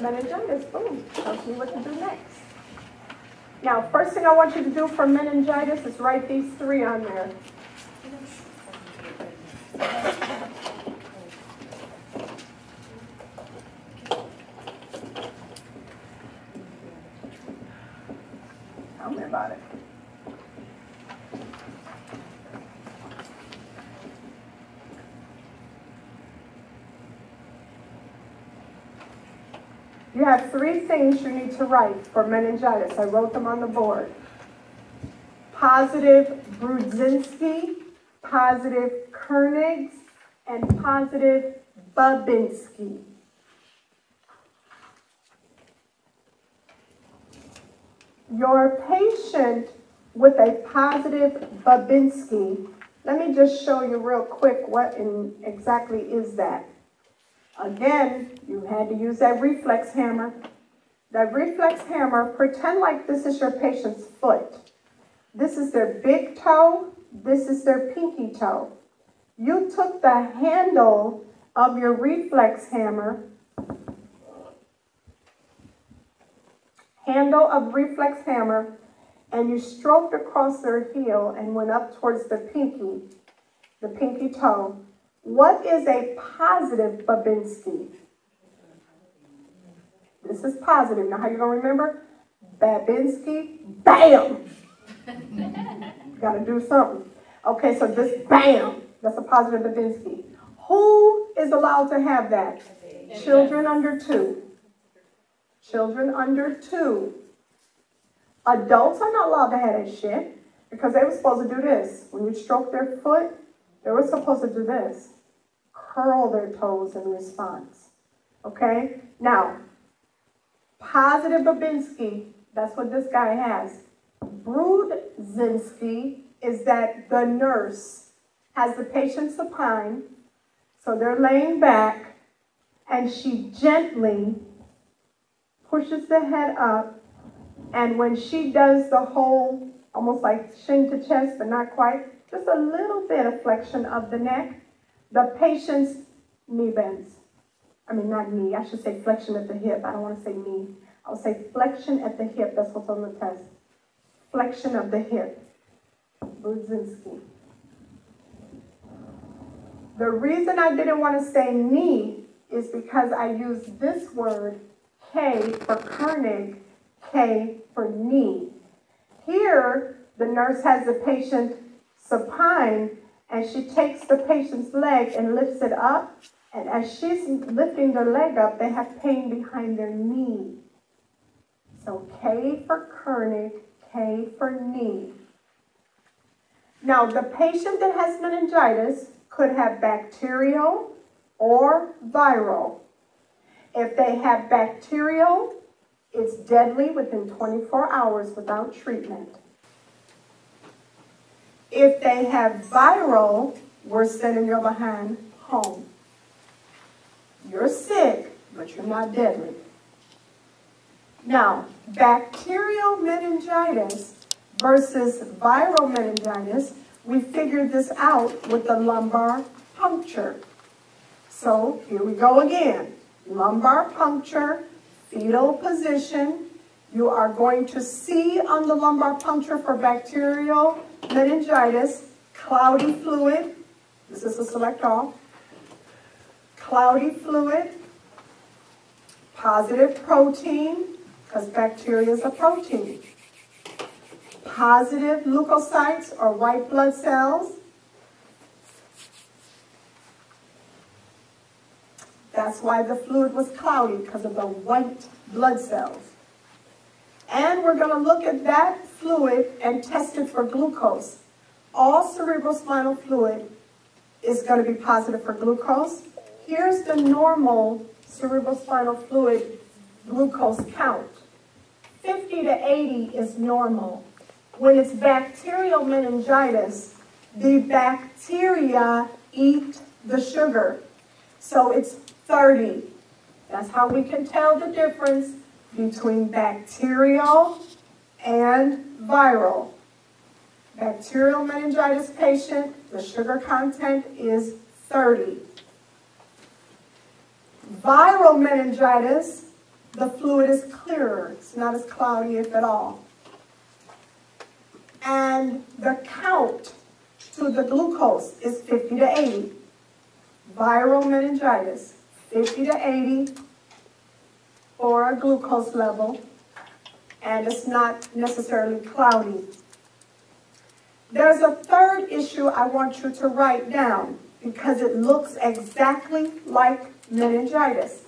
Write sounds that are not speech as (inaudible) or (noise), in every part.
meningitis, boom, tells me what to do next. Now, first thing I want you to do for meningitis is write these three on there. Tell me about it. You have three things you need to write for meningitis. I wrote them on the board. Positive Brudzinski, positive Kernig's, and positive Babinski. Your patient with a positive Babinski, let me just show you real quick what in exactly is that. Again, you had to use that reflex hammer. That reflex hammer, pretend like this is your patient's foot. This is their big toe, this is their pinky toe. You took the handle of your reflex hammer, handle of reflex hammer, and you stroked across their heel and went up towards the pinky, the pinky toe, what is a positive Babinski? This is positive. Now, how you gonna remember? Babinski, bam. (laughs) Got to do something. Okay, so this bam, that's a positive Babinski. Who is allowed to have that? Children under two. Children under two. Adults are not allowed to have that shit because they were supposed to do this. When you stroke their foot, they were supposed to do this curl their toes in response. Okay? Now, positive Babinski, that's what this guy has. Brudzinski is that the nurse has the patient supine, so they're laying back, and she gently pushes the head up, and when she does the whole, almost like shin to chest, but not quite, just a little bit of flexion of the neck, the patient's knee bends. I mean, not knee, I should say flexion at the hip. I don't want to say knee. I'll say flexion at the hip. That's what's on the test. Flexion of the hip. Brudzinski. The reason I didn't want to say knee is because I used this word, K, for Kernig, K for knee. Here, the nurse has the patient supine and she takes the patient's leg and lifts it up. And as she's lifting their leg up, they have pain behind their knee. So K for Kernig, K for knee. Now, the patient that has meningitis could have bacterial or viral. If they have bacterial, it's deadly within 24 hours without treatment. If they have viral, we're sending your behind home. You're sick, but you're not deadly. Now, bacterial meningitis versus viral meningitis, we figured this out with the lumbar puncture. So here we go again. Lumbar puncture, fetal position. You are going to see on the lumbar puncture for bacterial meningitis, cloudy fluid, this is a select all, cloudy fluid, positive protein, because bacteria is a protein, positive leukocytes or white blood cells, That's why the fluid was cloudy, because of the white blood cells. And we're going to look at that fluid and test it for glucose. All cerebrospinal fluid is going to be positive for glucose. Here's the normal cerebrospinal fluid glucose count. 50 to 80 is normal. When it's bacterial meningitis, the bacteria eat the sugar. So it's 30. That's how we can tell the difference between bacterial and viral. Bacterial meningitis patient, the sugar content is 30. Viral meningitis, the fluid is clearer. It's not as cloudy, if at all. And the count to the glucose is 50 to 80. Viral meningitis, 50 to 80 for a glucose level, and it's not necessarily cloudy. There's a third issue I want you to write down because it looks exactly like meningitis.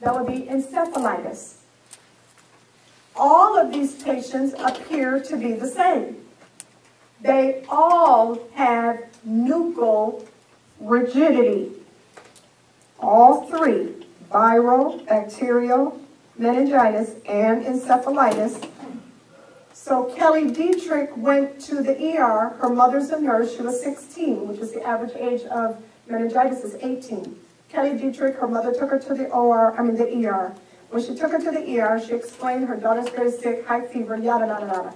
That would be encephalitis. All of these patients appear to be the same. They all have nuchal rigidity. All three, viral, bacterial, meningitis, and encephalitis. So Kelly Dietrich went to the ER. Her mother's a nurse. She was 16, which is the average age of meningitis is 18. Kelly Dietrich, her mother took her to the OR, I mean the ER. When she took her to the ER, she explained her daughter's very sick, high fever, yada, yada, yada.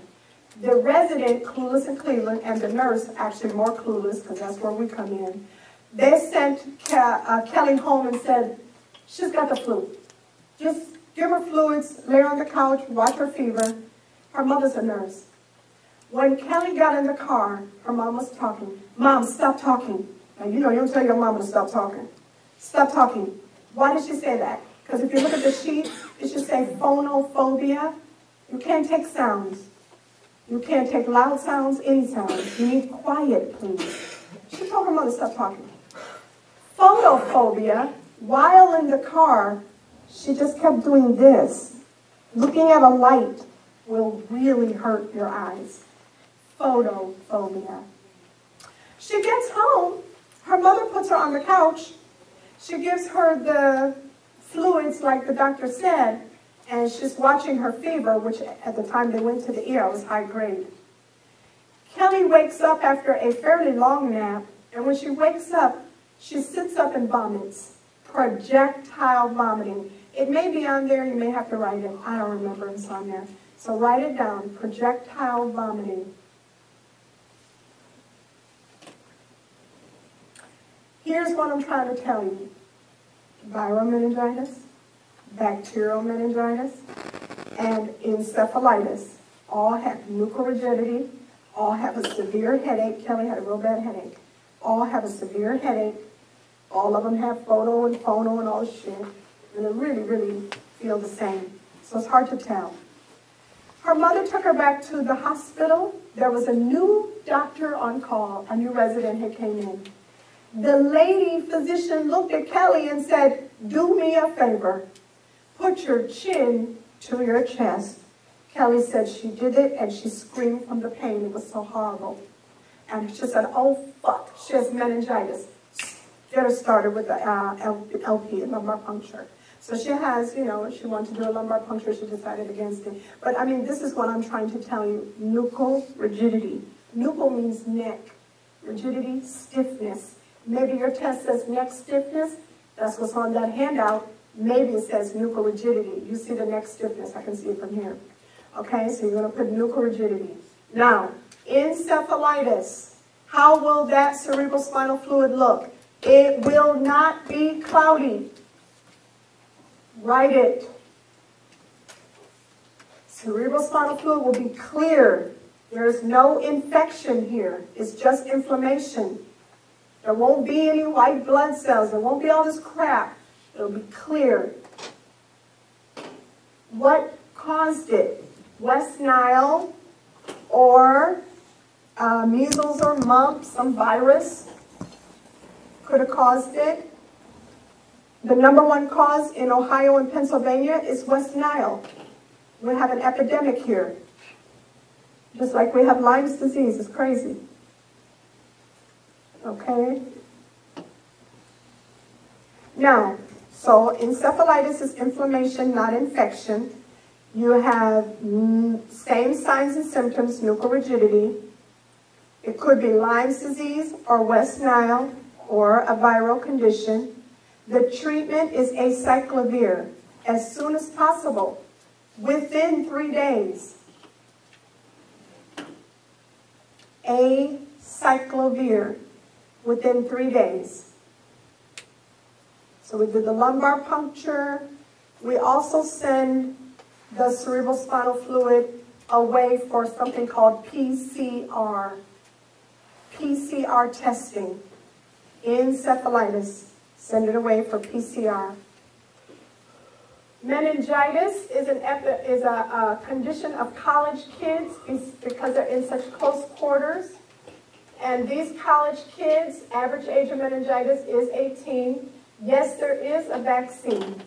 The resident, clueless in Cleveland, and the nurse, actually more clueless, because that's where we come in, they sent Ke uh, Kelly home and said, she's got the flu. Just give her fluids, lay on the couch, watch her fever. Her mother's a nurse. When Kelly got in the car, her mom was talking. Mom, stop talking. Now, you know, you don't tell your mom to stop talking. Stop talking. Why did she say that? Because if you look at the sheet, it should say phonophobia. You can't take sounds. You can't take loud sounds, any sounds. You need quiet, please. She told her mother to stop talking. Photophobia, while in the car, she just kept doing this. Looking at a light will really hurt your eyes. Photophobia. She gets home. Her mother puts her on the couch she gives her the fluids like the doctor said, and she's watching her fever, which at the time they went to the ER was high grade. Kelly wakes up after a fairly long nap, and when she wakes up, she sits up and vomits. Projectile vomiting. It may be on there, you may have to write it. I don't remember it's on there. So write it down, projectile vomiting. Here's what I'm trying to tell you. Viral meningitis, bacterial meningitis, and encephalitis all have nuchal rigidity, all have a severe headache. Kelly had a real bad headache. All have a severe headache. All of them have photo and phono and all this shit. And they really, really feel the same. So it's hard to tell. Her mother took her back to the hospital. There was a new doctor on call. A new resident had came in. The lady physician looked at Kelly and said, do me a favor. Put your chin to your chest. Kelly said she did it and she screamed from the pain. It was so horrible. And she said, oh, fuck, she has meningitis. Get her started with the uh, LP, lumbar puncture. So she has, you know, she wanted to do a lumbar puncture. She decided against it. But, I mean, this is what I'm trying to tell you. Nuchal rigidity. Nuchal means neck. Rigidity, stiffness. Maybe your test says neck stiffness. That's what's on that handout. Maybe it says nuchal rigidity. You see the neck stiffness. I can see it from here. Okay, so you're to put nuchal rigidity. Now, encephalitis. How will that cerebral spinal fluid look? It will not be cloudy. Write it. Cerebral spinal fluid will be clear. There's no infection here. It's just inflammation. There won't be any white blood cells. There won't be all this crap. It'll be clear. What caused it? West Nile or uh, measles or mumps, some virus could have caused it. The number one cause in Ohio and Pennsylvania is West Nile. We have an epidemic here. Just like we have Lyme's disease. It's crazy. Okay? Now, so encephalitis is inflammation, not infection. You have same signs and symptoms, nuchal rigidity. It could be Lyme's disease or West Nile or a viral condition. The treatment is acyclovir as soon as possible, within three days. Acyclovir within three days. So we did the lumbar puncture, We also send the cerebral spinal fluid away for something called PCR. PCR testing. Encephalitis, send it away for PCR. Meningitis is, an is a, a condition of college kids because they're in such close quarters. And these college kids, average age of meningitis is 18. Yes, there is a vaccine,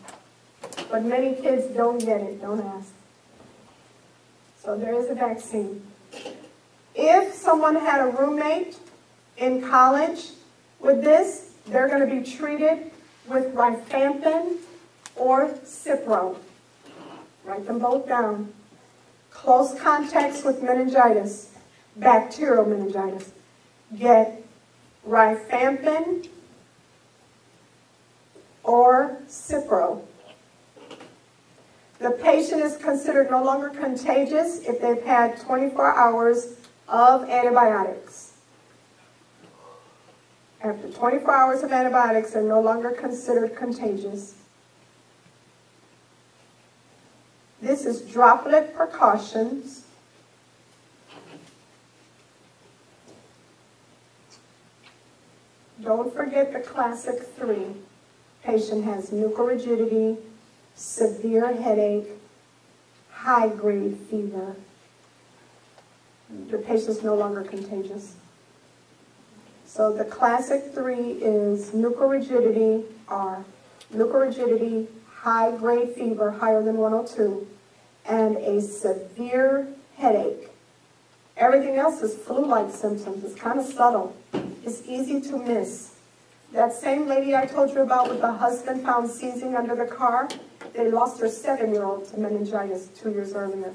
but many kids don't get it, don't ask. So there is a vaccine. If someone had a roommate in college with this, they're going to be treated with rifampin or Cipro. Write them both down. Close contacts with meningitis, bacterial meningitis, get rifampin or Cipro. The patient is considered no longer contagious if they've had 24 hours of antibiotics. After 24 hours of antibiotics, they're no longer considered contagious. This is droplet precautions. Don't forget the classic three. Patient has nuchal rigidity, severe headache, high-grade fever. The patient's no longer contagious. So the classic three is nuchal rigidity, or nuchal rigidity, high-grade fever, higher than 102, and a severe headache. Everything else is flu-like symptoms. It's kind of subtle. It's easy to miss. That same lady I told you about with the husband found seizing under the car, they lost their seven-year-old to meningitis two years earlier.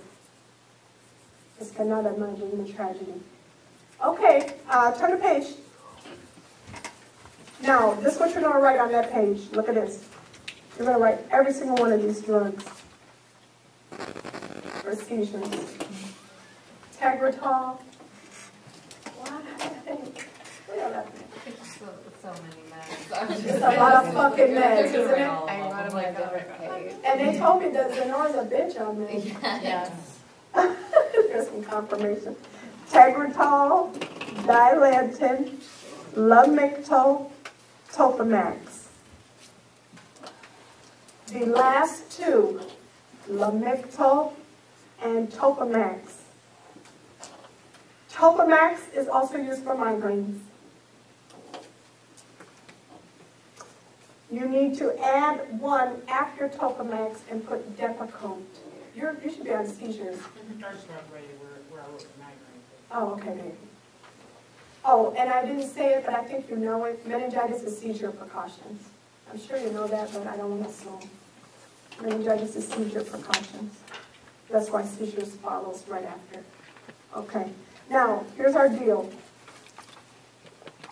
Just cannot imagine the tragedy. Okay, uh, turn the page. Now, this is what you're going to write on that page. Look at this. You're going to write every single one of these drugs for seizures. Tegretol. What? Look at that. So, so many meds. (laughs) It's a lot of fucking meds, isn't it? I wrote on my favorite page. And they told me that Zenora's a bitch on me. (laughs) Yes. (laughs) There's some confirmation. Tegretol, Dilantin, Lamictal, Topamax. The last two, Lamictal and Topamax. Topamax is also used for migraines. You need to add one after Topamax and put Depakote. You're, you should be on seizures. Really where, where I the migraine. Oh, okay. Oh, and I didn't say it, but I think you know it. Meningitis is seizure precautions. I'm sure you know that, but I don't want to assume. Meningitis is seizure precautions. That's why seizures follows right after. Okay. Now, here's our deal.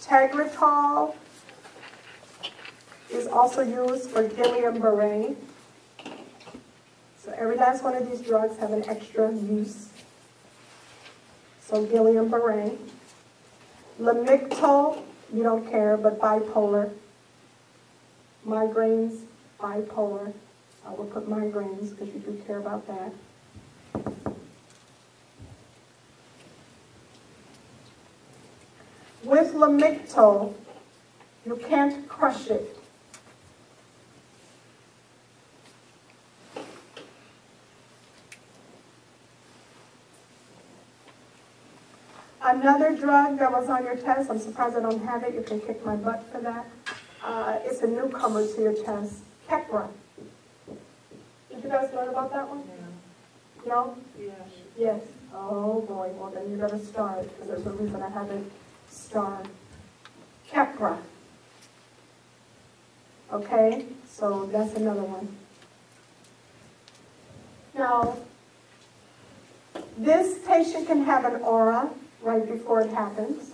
Tegretol is also used for Guillain-Barré. So every last one of these drugs have an extra use. So Guillain-Barré. Lamictal, you don't care, but bipolar. Migraines, bipolar. I will put migraines because you do care about that. With Lamictal, you can't crush it. Another drug that was on your test, I'm surprised I don't have it, you can kick my butt for that. Uh, it's a newcomer to your test, Keppra. Did you guys learn about that one? No? Yes. Yes. Oh, boy, well then you better start, because there's a reason I haven't started. Keppra. Okay, so that's another one. Now, this patient can have an aura right before it happens.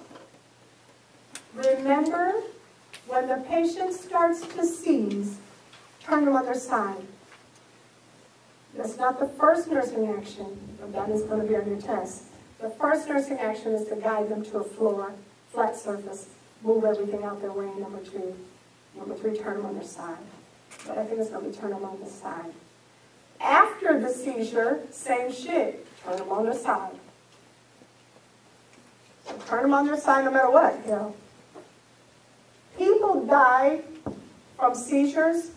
Remember, when the patient starts to seize, turn them on their side. That's not the first nursing action, but that is going to be on your test. The first nursing action is to guide them to a floor, flat surface, move everything out their way, number two. Number three, turn them on their side. but I think it's gonna be turn them on the side. After the seizure, same shit, turn them on their side. Turn them on their side no matter what, you know. People die from seizures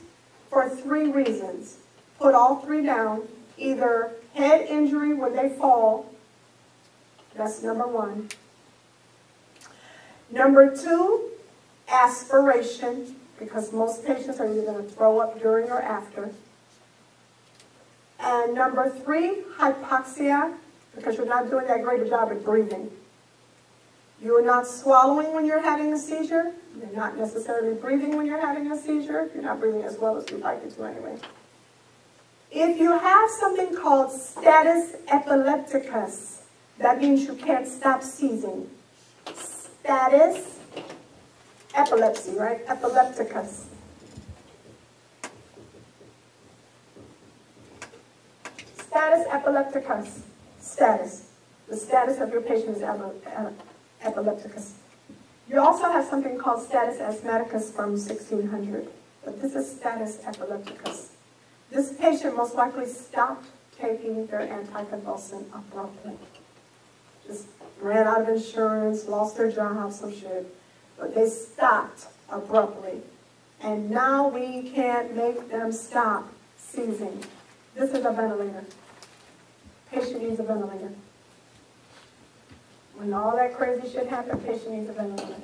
for three reasons. Put all three down. Either head injury when they fall, that's number one. Number two, aspiration, because most patients are either going to throw up during or after. And number three, hypoxia, because you're not doing that great a job at breathing. You're not swallowing when you're having a seizure. You're not necessarily breathing when you're having a seizure. You're not breathing as well as you'd like it to anyway. If you have something called status epilepticus, that means you can't stop seizing. Status epilepsy, right? Epilepticus. Status epilepticus. Status. The status of your patient is epi- ep- epilepticus. You also have something called status asthmaticus from 1600, but this is status epilepticus. This patient most likely stopped taking their anticonvulsant abruptly. Just ran out of insurance, lost their job, some shit. But they stopped abruptly. And now we can't make them stop seizing. This is a ventilator. Patient needs a ventilator. When all that crazy shit happened, patient needs a ventilator.